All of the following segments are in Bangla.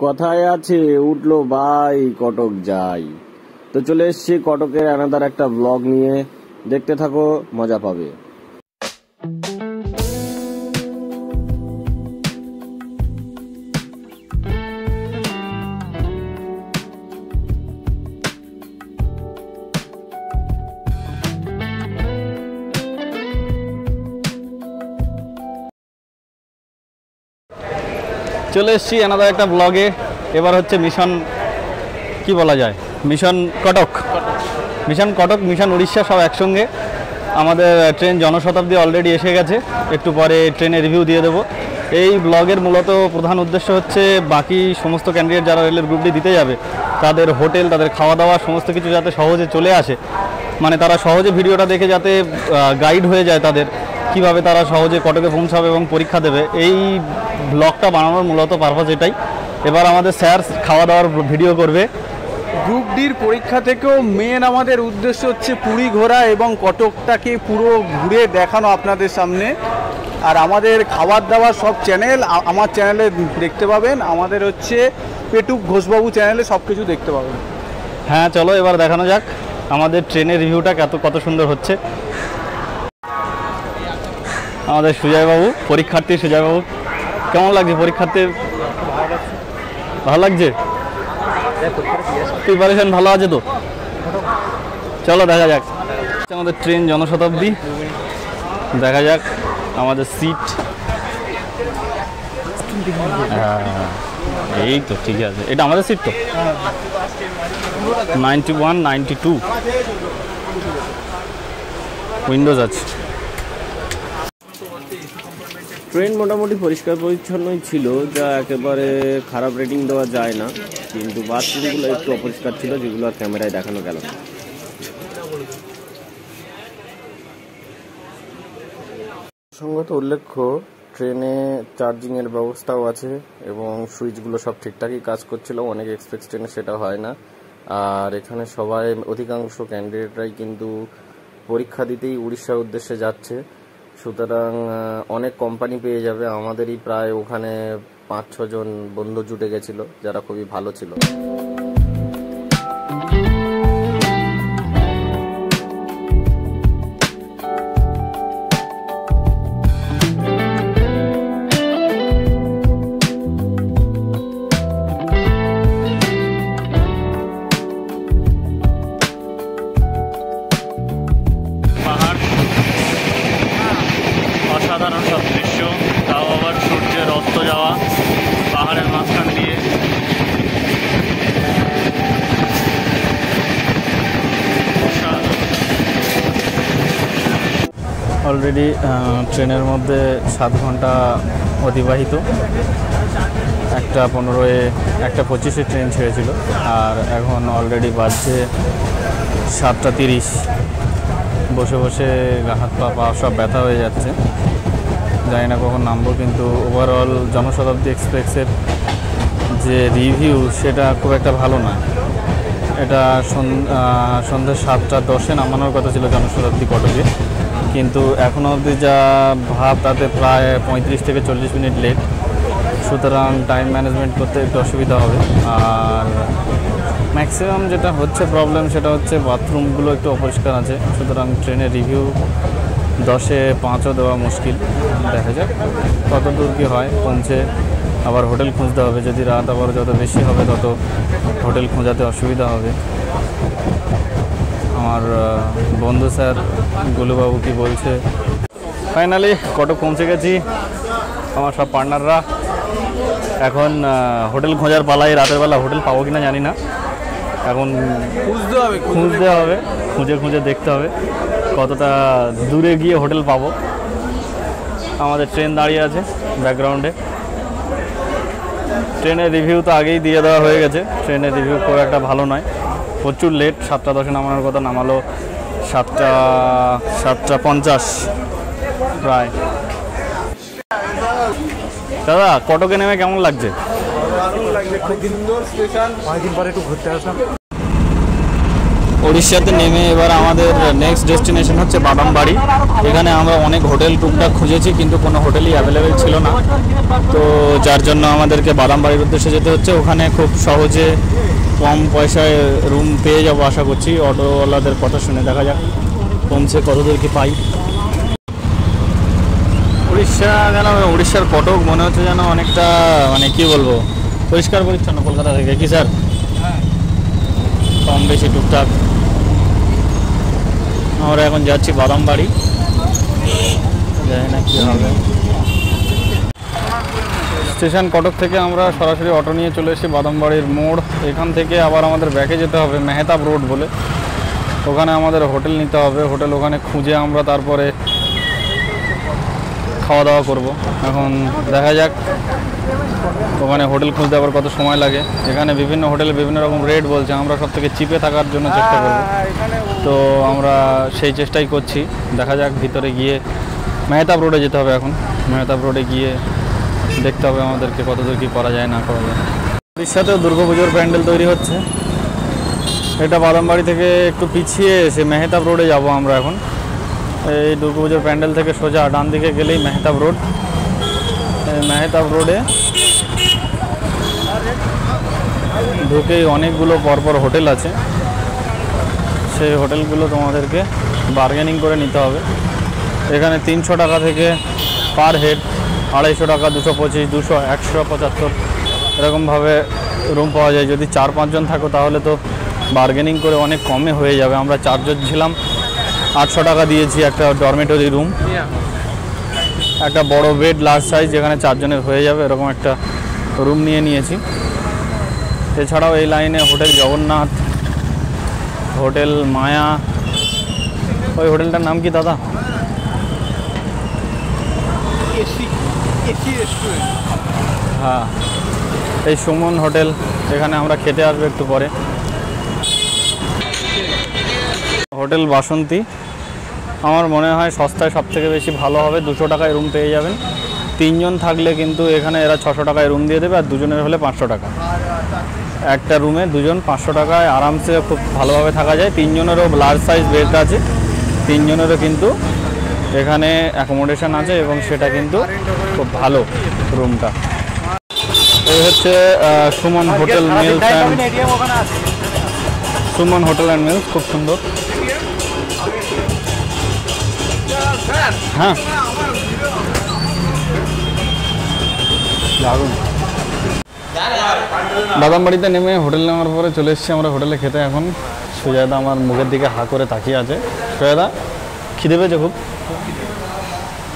কথায় আছে, উঠল ভাই, কটক যাই। তো চলে এসছি কটকের আনাদার একটা ব্লগ নিয়ে। দেখতে থাকো, মজা পাবে। চলে এসেছি এনাদার একটা ব্লগে এবার হচ্ছে মিশন কি বলা যায়? Mission Cuttack. Mission Cuttack mission Orissa সব একসঙ্গে। আমাদের ট্রেন জনশতাব্দী অলরেডি এসে গেছে। একটু পরে ট্রেনের রিভিউ দিয়ে দেবো। এই ব্লগের মূলত প্রধান উদ্দেশ্য হচ্ছে, বাকি সমস্ত ক্যান্ডিডেট যারা রেলের গ্রুপটি দিতে যাবে, তাদের হোটেল তাদের খাওয়া দাওয়া সমস্ত কিছু যাতে সহজে চলে আসে। মানে তারা সহজে ভিডিওটা দেখে যাতে গাইড হয়ে যায় তাদের। কীভাবে তারা সহজে কটকে পৌঁছাবে এবং পরীক্ষা দেবে এই ব্লগটা বানানোর মূলত পারপাস এটাই। এবার আমাদের স্যার খাওয়া দাওয়ার ভিডিও করবে। গ্রুপ ডির পরীক্ষা থেকেও মেন আমাদের উদ্দেশ্য হচ্ছে পুরী ঘোরা এবং কটকটাকে পুরো ঘুরে দেখানো আপনাদের সামনে। আর আমাদের খাবার দাবার সব চ্যানেল আমার চ্যানেলে দেখতে পাবেন। আমাদের হচ্ছে পেটুক ঘোষবাবু চ্যানেলে সব কিছু দেখতে পাবেন। হ্যাঁ চলো এবার দেখানো যাক। আমাদের ট্রেনের রিভিউটা কত কত সুন্দর হচ্ছে। আমাদের সুজয়বাবু, পরীক্ষার্থী সুজয়বাবু। কেমন লাগছে পরীক্ষার্থী ভালো লাগছে? প্রিপারেশন ভালো আছে তো? চলো দেখা যাক। আমাদের ট্রেন জনশতাব্দী। দেখা যাক আমাদের সিট এই তো ঠিক আছে। এটা আমাদের সিট তো? Ninety one ninety two windows আছে। ট্রেন মোটামুটি পরিষ্কার পরিচ্ছন্নই ছিল, যা একেবারে খারাপ রেটিং দেওয়া যায় না। কিন্তু বাথরুমগুলো একটু অপরিষ্কার ছিল, যেগুলো আর ক্যামেরায় দেখানো গেল না। সঙ্গত উল্লেখ্য ট্রেনে চার্জিংয়ের ব্যবস্থাও আছে এবং সুইচগুলো সব ঠিকঠাকই কাজ করছিল, অনেক এক্সপ্রেস ট্রেনে সেটা হয় না। আর এখানে সবাই, অধিকাংশ ক্যান্ডিডেটরাই কিন্তু পরীক্ষা দিতেই উড়িষ্যার উদ্দেশ্যে যাচ্ছে। সুতরাং অনেক কোম্পানি পেয়ে যাবে। আমাদেরই প্রায় ওখানে পাঁচ ছজন বন্ধু জুটে গেছিল, যারা খুবই ভালো ছিল। অলরেডি ট্রেনের মধ্যে সাত ঘণ্টা অতিবাহিত। একটা পনেরোয়, একটা পঁচিশে ট্রেন ছেড়েছিল। আর এখন অলরেডি বাজছে সাতটা তিরিশ। বসে বসে হাত পা পা সব ব্যথা হয়ে যাচ্ছে। জানি না কখন নামবো, কিন্তু ওভারঅল জনশতাব্দী এক্সপ্রেসের যে রিভিউ সেটা খুব একটা ভালো না। এটা সন্ধ্যে সাতটা দশে নামানোর কথা ছিল জনশতাব্দী কটকে। কিন্তু এখনও অবধি যা ভাব, তাতে প্রায় পঁয়ত্রিশ থেকে চল্লিশ মিনিট লেট সুতরাং টাইম ম্যানেজমেন্ট করতে একটু অসুবিধা হবে। আর ম্যাক্সিমাম যেটা হচ্ছে প্রবলেম সেটা হচ্ছে বাথরুমগুলো একটু অপরিষ্কার আছে। সুতরাং ট্রেনের রিভিউ দশে পাঁচও দেওয়া মুশকিল। দেখা যাক কত দূর কী হয়। পৌঁছে আবার হোটেল খুঁজতে হবে। যদি রাত আবার যত বেশি হবে, তত হোটেল খোঁজাতে অসুবিধা হবে। আমার বন্ধু স্যার গুলুবাবু কি বলছে? ফাইনালি কটক পৌঁছে গেছি আমার সব পার্টনাররা এখন হোটেল খোঁজার পালাই রাতের বেলা হোটেল পাবো কিনা জানি না। এখন খুঁজতে হবে খুঁজতে হবে খুঁজে খুঁজে দেখতে হবে কতটা দূরে গিয়ে হোটেল পাবো। আমাদের ট্রেন দাঁড়িয়ে আছে ব্যাকগ্রাউন্ডে ট্রেনের রিভিউ তো আগেই দিয়ে দেওয়া হয়ে গেছে। ট্রেনের রিভিউ খুব একটা ভালো নয়। প্রচুর লেট সাতটা দশে নামানোর কথা নামালো সাতটা সাতটা পঞ্চাশ। প্রায়। দাদা কটকে নেমে কেমন লাগছে? খুব সুন্দর স্টেশন অনেকদিন পরে একটু ঘুরতে আসলাম। উড়িষ্যাতে নেমে এবার আমাদের নেক্সট ডেস্টিনেশন হচ্ছে বাদামবাড়ি। এখানে আমরা অনেক হোটেল টুকটাক খুঁজেছি, কিন্তু কোনো হোটেলই অ্যাভেলেবেল ছিল না। তো যার জন্য আমাদেরকে বাদামবাড়ির উদ্দেশ্যে যেতে হচ্ছে। ওখানে খুব সহজে কম পয়সায় রুম পেয়ে যাব আশা করছি। অটোওয়ালাদের কথা শুনে দেখা যাক কমছে কতদূর কি পাই। উড়িষ্যা যেন উড়িষ্যার কটক মনে হচ্ছে যেন অনেকটা মানে কি বলব, পরিষ্কার পরিচ্ছন্ন কলকাতা থেকে। কি স্যার? কম বেশি টুকটাক। আমরা এখন যাচ্ছি বাদাম বাড়ি জানি না কী হবে। স্টেশন কটক থেকে আমরা সরাসরি অটো নিয়ে চলে এসেছি বাদামবাড়ির মোড়। এখান থেকে আবার আমাদের ব্যাকে যেতে হবে মেহতাব রোড বলে। ওখানে আমাদের হোটেল নিতে হবে। হোটেল ওখানে খুঁজে আমরা তারপরে খাওয়া দাওয়া করব। এখন দেখা যাক ওখানে হোটেল খুঁজতে আবার কত সময় লাগে? এখানে বিভিন্ন হোটেলে বিভিন্ন রকম রেট বলছে আমরা সব থেকে চিপে থাকার জন্য চেষ্টা করব। তো আমরা সেই চেষ্টাই করছি। দেখা যাক ভিতরে গিয়ে মেহতাব রোডে যেতে হবে এখন। মেহতাব রোডে গিয়ে দেখতে হবে আমাদেরকে কতদূর কী করা যায় না করা যায়। উড়িষ্যাতেও দুর্গাপুজোর প্যান্ডেল তৈরি হচ্ছে। এটা বাদামবাড়ি থেকে একটু পিছিয়ে এসে মেহতাব রোডে যাব আমরা এখন। এই দুর্গাপুজোর প্যান্ডেল থেকে সোজা ডান দিকে গেলেই মেহতাব রোড মেহতাব রোডে। ঢুকেই অনেকগুলো পরপর হোটেল আছে। সেই হোটেলগুলো তোমাদেরকে বার্গেনিং করে নিতে হবে। এখানে তিনশো টাকা থেকে পার হেড আড়াইশো টাকা, দুশো পঁচিশ, দুশো, একশো পঁচাত্তর এরকমভাবে রুম পাওয়া যায়। যদি চার পাঁচজন থাকো তাহলে তো বার্গেনিং করে অনেক কমে হয়ে যাবে। আমরা চারজন ছিলাম, আটশো টাকা দিয়েছি একটা ডরমেটরি রুম একটা বড় বেড লার্জ সাইজ যেখানে চারজনের হয়ে যাবে এরকম একটা রুম নিয়ে নিয়েছি। এছাড়াও এই লাইনে হোটেল জগন্নাথ হোটেল মায়া। ওই হোটেলটার নাম কি দাদা? হ্যাঁ এই সুমন হোটেল এখানে আমরা খেতে আসব একটু পরে। হোটেল বাসন্তী। আমার মনে হয় সস্তায় সব থেকে বেশি ভালো হবে দুশো টাকায় রুম পেয়ে যাবেন। তিনজন থাকলে কিন্তু এখানে এরা ছশো টাকায় রুম দিয়ে দেবে আর দুজনের হলে পাঁচশো টাকা। একটা রুমে দুজন পাঁচশো টাকায় আরামসে খুব ভালোভাবে থাকা যায়। তিনজনেরও লার্জ সাইজ বেড আছে। তিনজনেরও কিন্তু এখানে অ্যাকোমোডেশন আছে এবং সেটা কিন্তু খুব ভালো রুমটা এই হচ্ছে Suman hotel mills and Suman hotel and mills খুব সুন্দর। হ্যাঁ। দারুণ। বাদামবাড়িতে নেমে হোটেল নেওয়ার পরে চলে এসেছি আমরা হোটেলে খেতে এখন। সুজাদা আমার মুখের দিকে হা করে তাকিয়ে আছে। সুজাদা খিদে পেয়েছে খুব?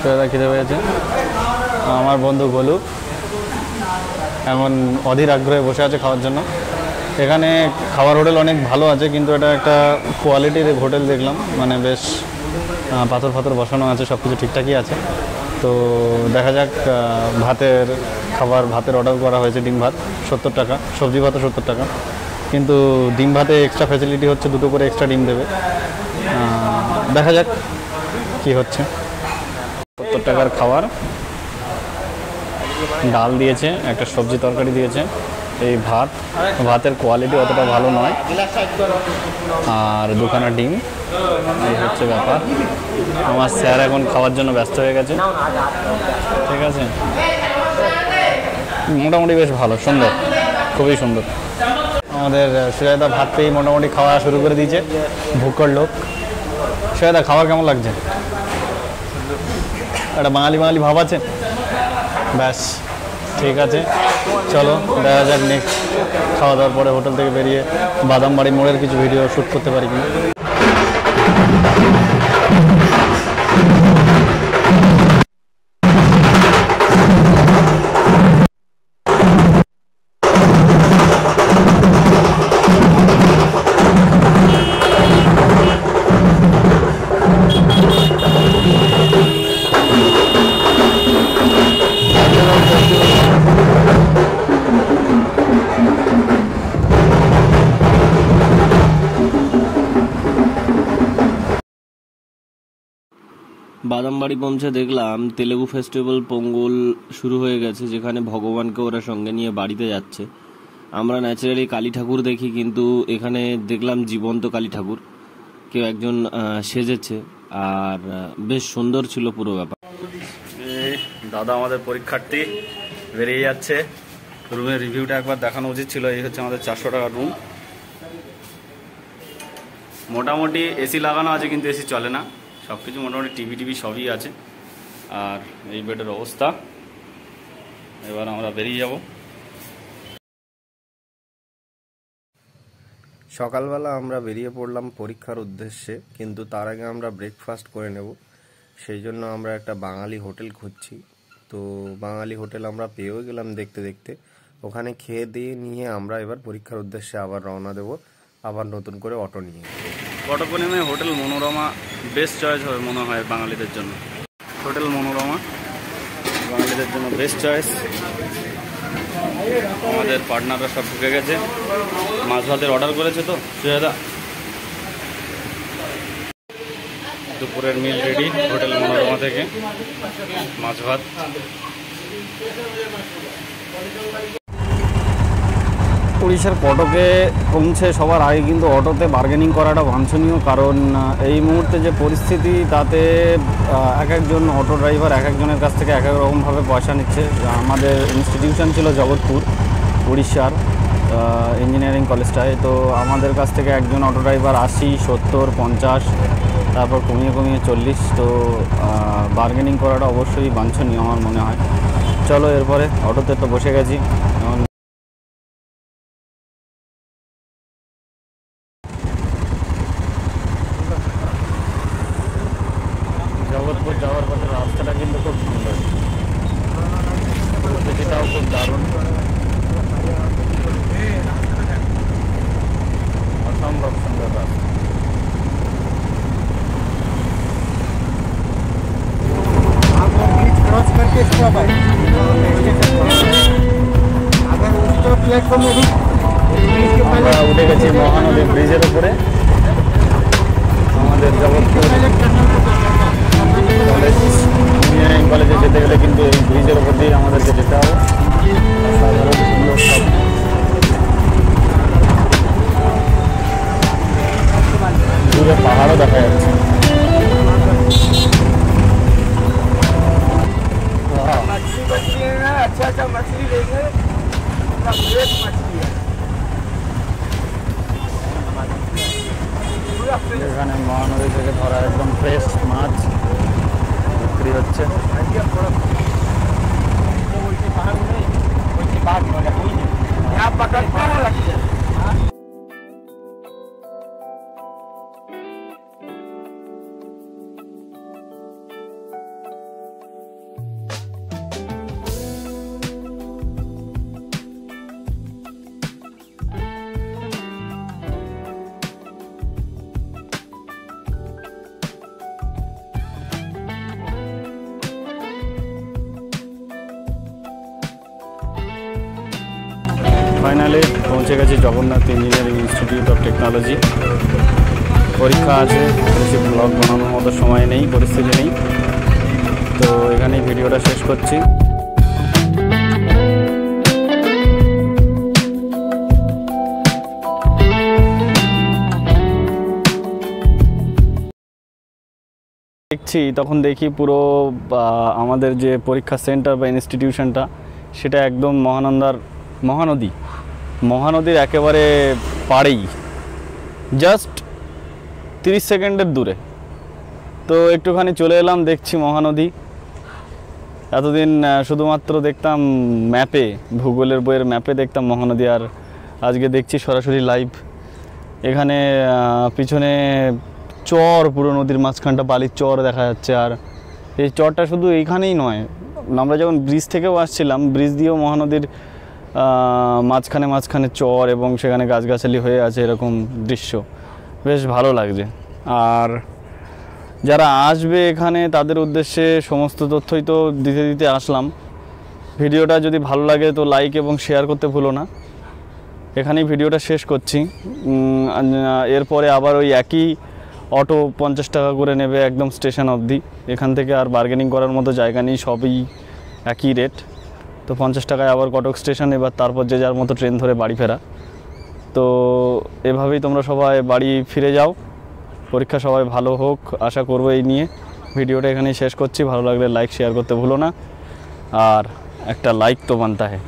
সুজাদা খিদে পেয়েছে। আমার বন্ধু গোলু এখন অধীর আগ্রহে বসে আছে খাওয়ার জন্য। এখানে খাবার হোটেল অনেক ভালো আছে কিন্তু এটা একটা কোয়ালিটির হোটেল দেখলাম। মানে বেশ পাথর ফাথর বসানো আছে সব কিছু ঠিকঠাকই আছে। তো দেখা যাক ভাতের খাবার, ভাতের অর্ডার করা হয়েছে ডিম ভাত, সত্তর টাকা, সবজি ভাতও সত্তর টাকা। কিন্তু ডিম ভাতে এক্সট্রা ফ্যাসিলিটি হচ্ছে, দুটো করে এক্সট্রা ডিম দেবে। দেখা যাক কি হচ্ছে। সত্তর টাকার খাবার। ডাল দিয়েছে, একটা সবজি তরকারি দিয়েছে। এই ভাত, ভাতের কোয়ালিটি অতটা ভালো নয়। আর দুখানা ডিম, এই হচ্ছে ব্যাপার। আমার স্যার এখন খাওয়ার জন্য ব্যস্ত হয়ে গেছে। ঠিক আছে? মোটামুটি বেশ ভালো, সুন্দর, খুবই সুন্দর। আমাদের সুজাদা ভাত পেয়েই মোটামুটি খাওয়া শুরু করে দিয়েছে। ভুকর লোক। সুজাদা খাওয়া কেমন লাগছে? একটা বাঙালি বাঙালি ভাব আছে? ব্যাস। ঠিক আছে। চলো, দেখা যাক নেক্সট খাওয়া দাওয়ার পরে হোটেল থেকে বেরিয়ে বাদামবাড়ি মোড়ের কিছু ভিডিও শ্যুট করতে পারি কিনা। বাদামবাড়ি পৌঁছে দেখলাম তেলেগু ফেস্টিভ্যাল পোঙ্গল শুরু হয়ে গেছে, যেখানে ভগবানকে ওরা সঙ্গে নিয়ে বাড়িতে যাচ্ছে। আমরা ন্যাচারালি কালী ঠাকুর দেখি, কিন্তু এখানে দেখলাম জীবন্ত কালী ঠাকুর। কেউ একজন সেজেছে, আর বেশ সুন্দর ছিল পুরো ব্যাপার। দাদা আমাদের পরীক্ষার্থী বেরিয়ে যাচ্ছে। রুমের রিভিউটা একবার দেখানো উচিত ছিল, এই হচ্ছে আমাদের চারশো টাকার রুম। মোটামুটি এসি লাগানো আছে, কিন্তু এসি চলে না। সব কিছু মোটামুটি টিভি টিভি সবই আছে। আর এই বেডের অবস্থা। এবার আমরা বেরিয়ে যাব। সকালবেলা আমরা বেরিয়ে পড়লাম পরীক্ষার উদ্দেশ্যে, কিন্তু তার আগে আমরা ব্রেকফাস্ট করে নেব। সেই জন্য আমরা একটা বাঙালি হোটেল খুঁজছি। তো বাঙালি হোটেল আমরা পেয়েও গেলাম দেখতে দেখতে। ওখানে খেয়ে দিয়ে নিয়ে আমরা এবার পরীক্ষার উদ্দেশ্যে আবার রওনা দেব। আবার নতুন করে অটো নিয়ে। কটকনেমে হোটেল মনোরমা বেস্ট চয়েস হবে মনে হয় বাঙালিদের জন্য। হোটেল মনোরমা বাঙালিদের জন্য বেস্ট চয়েস আমাদের পার্টনাররা সব ঢুকে গেছে। মাছ ভাতের অর্ডার করেছে তো সুজাদা দুপুরের মিল রেডি হোটেল মনোরমা থেকে। মাছ ভাত উড়িষ্যার কটকে পৌঁছে সবার আগে, কিন্তু অটোতে বার্গেনিং করাটা বাঞ্ছনীয়, কারণ এই মুহূর্তে যে পরিস্থিতি, তাতে এক একজন অটো ড্রাইভার এক একজনের কাছ থেকে এক এক রকমভাবে পয়সা নিচ্ছে। আমাদের ইনস্টিটিউশন ছিল জগৎপুর, উড়িষ্যার ইঞ্জিনিয়ারিং কলেজটায় তো আমাদের কাছ থেকে একজন অটো ড্রাইভার আশি, সত্তর, পঞ্চাশ, তারপর কমিয়ে কমিয়ে চল্লিশ। তো বার্গেনিং করাটা অবশ্যই বাঞ্ছনীয় আমার মনে হয়। চলো এরপরে অটোতে তো বসে গেছি। প্ল্যাটফর্ম আমরা উঠে গেছি মহানদী ব্রিজের উপরে। আমাদের জগৎ কলেজ ইঞ্জিনিয়ারিং কলেজে যেতে গেলে কিন্তু अच्छा। यहाँ पकड़ कर ফাইনালি পৌঁছে গেছি Jagannath engineering institute of technology. পরীক্ষা আছে বেশি ব্লগ বানানোর মতো সময় নেই, পরিস্থিতি নেই। তো এখানেই ভিডিওটা শেষ করছি। দেখছি, তখন দেখি পুরো আমাদের যে পরীক্ষা সেন্টার বা ইনস্টিটিউশনটা সেটা একদম মহানন্দার মহানদী। মহানদীর একেবারে পাড়েই জাস্ট তিরিশ সেকেন্ডের দূরে। তো একটুখানি চলে এলাম, দেখছি মহানদী। এতদিন শুধুমাত্র দেখতাম ম্যাপে ভূগোলের বইয়ের ম্যাপে দেখতাম মহানদী, আর আজকে দেখছি সরাসরি লাইভ এখানে পিছনে চর, পুরো নদীর মাঝখানটা বালির চর দেখা যাচ্ছে, আর এই চরটা শুধু এইখানেই নয়। আমরা যখন ব্রিজ থেকেও আসছিলাম ব্রিজ দিয়েও মহানদীর মাঝখানে মাঝখানে চর এবং সেখানে গাছগাছালি হয়ে আছে এরকম দৃশ্য। বেশ ভালো লাগছে। আর যারা আসবে এখানে, তাদের উদ্দেশ্যে সমস্ত তথ্যই তো দিতে দিতে আসলাম। ভিডিওটা যদি ভালো লাগে তো লাইক এবং শেয়ার করতে ভুলো না। এখানেই ভিডিওটা শেষ করছি। এরপরে আবার ওই একই অটো পঞ্চাশ টাকা করে নেবে একদম স্টেশন অবধি। এখান থেকে আর বার্গেনিং করার মতো জায়গা নেই, সবই একই রেট তো পঞ্চাশ টাকায় আবার কটক স্টেশন, এবার তারপর যে যার মতো ট্রেন ধরে বাড়ি ফেরা। তো এভাবেই তোমরা সবাই বাড়ি ফিরে যাও। পরীক্ষা সবাই ভালো হোক, আশা করব এই নিয়ে। ভিডিওটা এখানেই শেষ করছি। ভালো লাগলে লাইক শেয়ার করতে ভুলো না। আর একটা লাইক তো মানতে হয়।